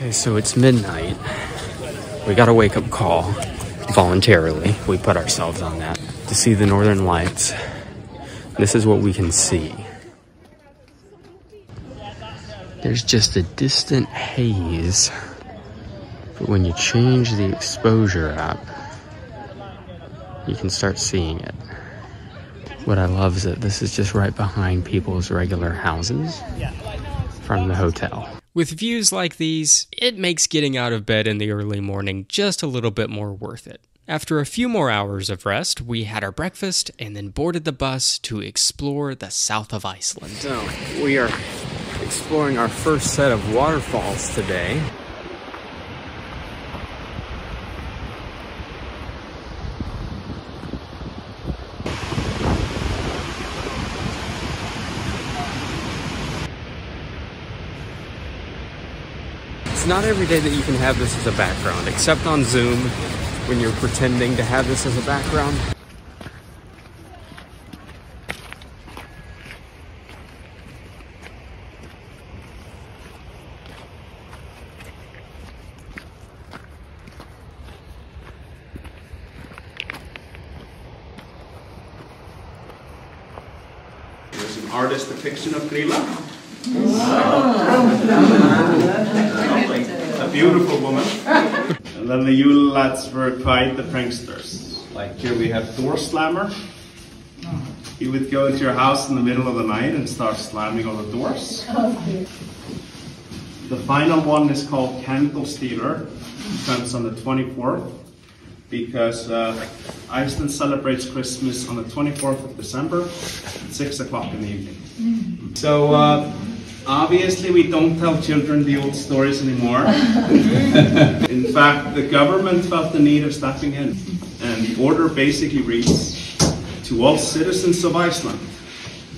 Okay, so it's midnight. We got a wake up call voluntarily. We put ourselves on that to see the northern lights. This is what we can see. There's just a distant haze. But when you change the exposure up, you can start seeing it. What I love is that this is just right behind people's regular houses from the hotel. With views like these, it makes getting out of bed in the early morning just a little bit more worth it. After a few more hours of rest, we had our breakfast and then boarded the bus to explore the south of Iceland. So, we are exploring our first set of waterfalls today. Not every day that you can have this as a background, except on Zoom when you're pretending to have this as a background. There's an artist depiction of Grýla. A beautiful woman. and then the Yule lads were quite the pranksters. Like here we have Door Slammer. He would go into your house in the middle of the night and start slamming on the doors. The final one is called Candle Stealer. It comes on the 24th because uh, Iceland celebrates Christmas on the 24th of December at 6 o'clock in the evening. So uh, obviously we don't tell children the old stories anymore. in fact, the government felt the need of stepping in and the order basically reads to all citizens of Iceland,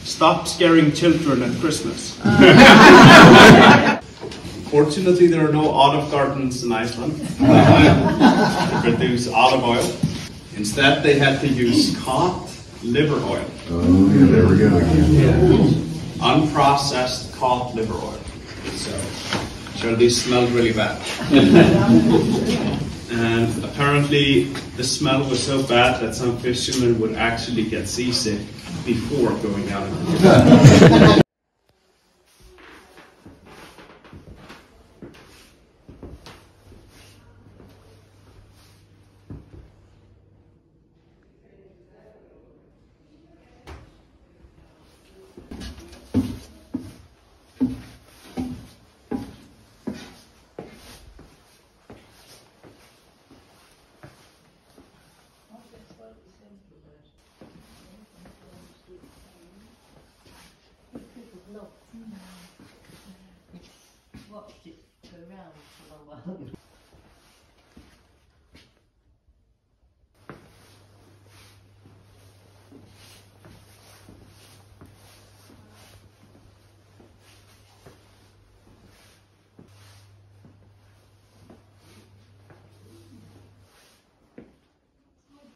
stop scaring children at Christmas. Fortunately, there are no olive gardens in Iceland to produce olive oil. Instead, they had to use cod liver oil. Oh, yeah, there we go again. Unprocessed cod liver oil. So, they smelled really bad. and apparently, the smell was so bad that some fishermen would actually get seasick before going out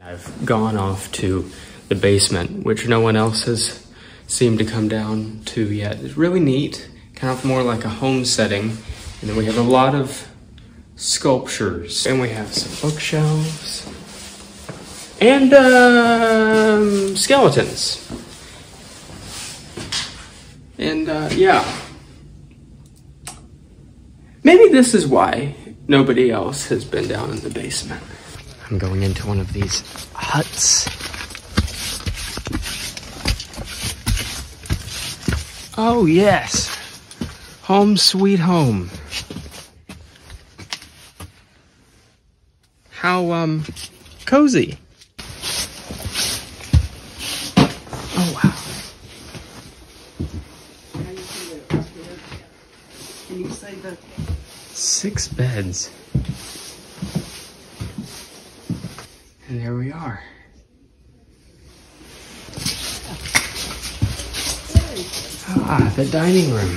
I've gone off to the basement, which no one else has seemed to come down to yet. It's really neat, kind of more like a home setting. And then we have a lot of sculptures. And we have some bookshelves. And um, skeletons. And uh, yeah. Maybe this is why nobody else has been down in the basement. I'm going into one of these huts. Oh, yes. Home sweet home. How, um, cozy. Oh, wow. Can you say the Six beds. And there we are. Ah, the dining room.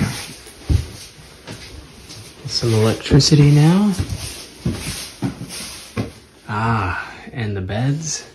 Some electricity now. Ah, and the beds.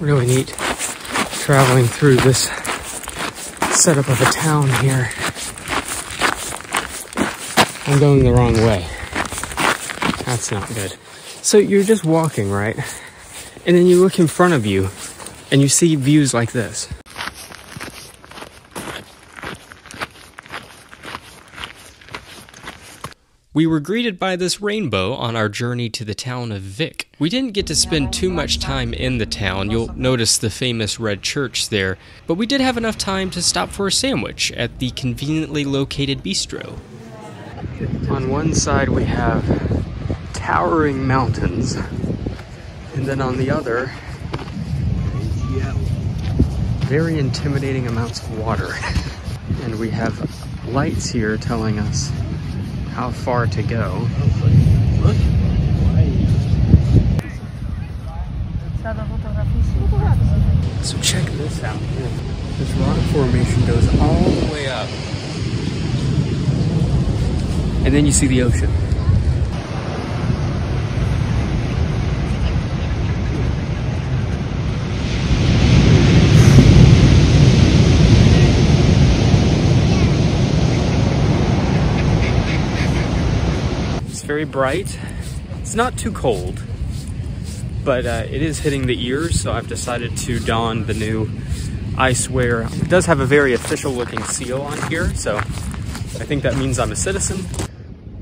Really neat traveling through this setup of a town here. I'm going the wrong way. That's not good. So you're just walking, right? And then you look in front of you and you see views like this. We were greeted by this rainbow on our journey to the town of Vik. We didn't get to spend too much time in the town. You'll notice the famous red church there, but we did have enough time to stop for a sandwich at the conveniently located bistro. On one side, we have towering mountains, and then on the other, very intimidating amounts of water. and we have lights here telling us how far to go. So check this out. This rock formation goes all the way up. And then you see the ocean. Bright. It's not too cold, but uh, it is hitting the ears, so I've decided to don the new Icewear. It does have a very official looking seal on here, so I think that means I'm a citizen.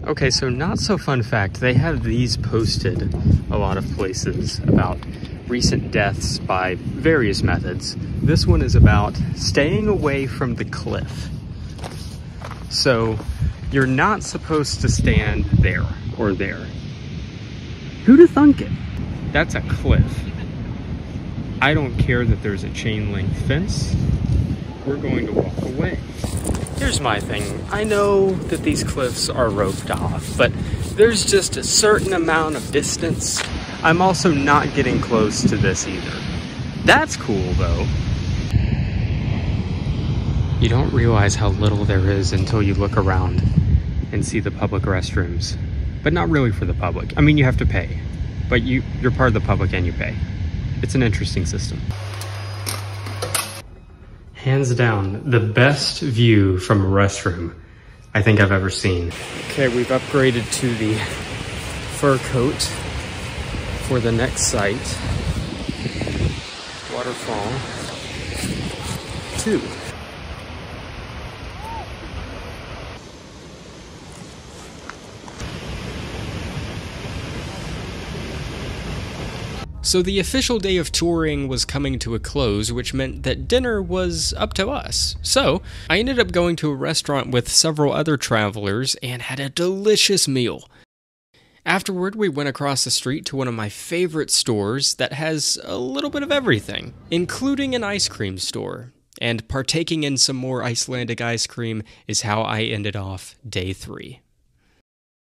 Okay, so not so fun fact, they have these posted a lot of places about recent deaths by various methods. This one is about staying away from the cliff. So you're not supposed to stand there or there. Who'd have thunk it? That's a cliff. I don't care that there's a chain link fence. We're going to walk away. Here's my thing. I know that these cliffs are roped off, but there's just a certain amount of distance. I'm also not getting close to this either. That's cool though. You don't realize how little there is until you look around and see the public restrooms. But not really for the public. I mean, you have to pay, but you, you're part of the public and you pay. It's an interesting system. Hands down, the best view from a restroom I think I've ever seen. Okay, we've upgraded to the fur coat for the next site. Waterfall 2. So the official day of touring was coming to a close, which meant that dinner was up to us. So I ended up going to a restaurant with several other travelers and had a delicious meal. Afterward, we went across the street to one of my favorite stores that has a little bit of everything, including an ice cream store. And partaking in some more Icelandic ice cream is how I ended off day three.